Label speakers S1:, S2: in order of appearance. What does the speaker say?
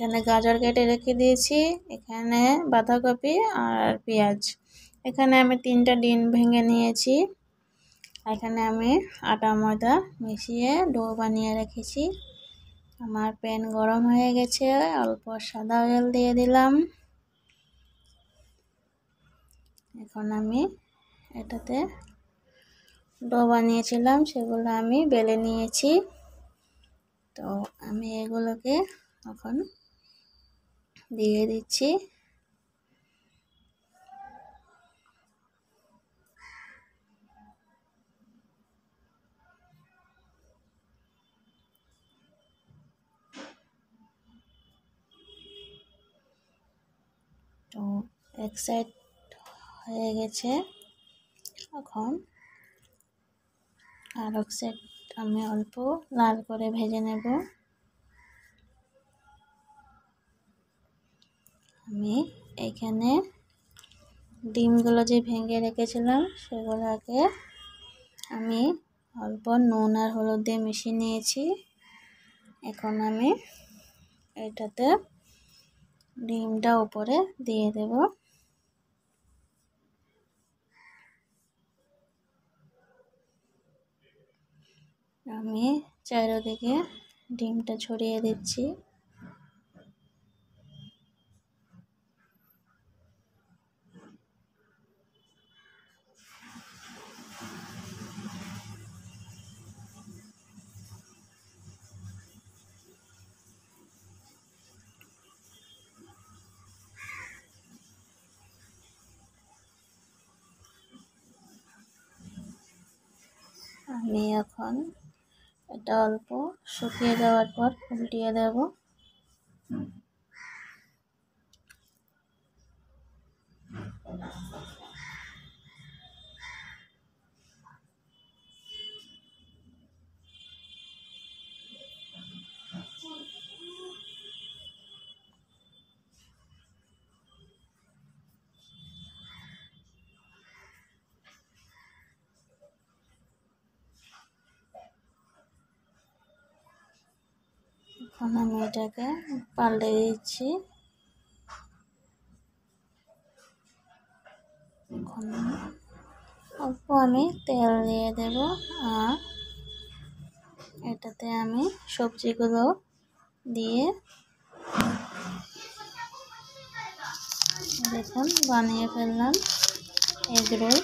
S1: এখানে গাজর কেটে রেখে দিয়েছি, এখানে বাঁধাকপি আর পেঁয়াজ। এখানে আমি তিনটা ডিম ভেঙে নিয়েছি, এখানে আমি আটা ময়দা মিশিয়ে ডো বানিয়ে রেখেছি। আমার প্যান গরম হয়ে গেছে, অল্প সাদা অয়েল দিয়ে দিলাম। এখন আমি এটাতে ডো বানিয়েছিলাম, সেগুলো আমি বেলে নিয়েছি। তো আমি এগুলোকে এখন দিয়ে দিচ্ছি। তো এক সাইড হয়ে গেছে এখন। আর এক সাইড আমি অল্প লাল করে ভেজে নেব। আমি এখানে ডিমগুলো যে ভেঙে রেখেছিলাম, সেগুলোকে আমি অল্প নুন আর হলুদ দিয়ে মিশিয়ে নিয়েছি। এখন আমি এটাতে ডিমটা উপরে দিয়ে দেব। আমি চারিদিকে ডিমটা ছড়িয়ে দিচ্ছি। আমি এখন এটা অল্প শুকিয়ে দেওয়ার পর উল্টিয়ে দেব। এখন আমি এটাকে পাল্টে দিচ্ছি। অল্প আমি তেল দিয়ে দেব আর এটাতে আমি সবজিগুলো দিয়ে দেখুন বানিয়ে ফেললাম এগ রোল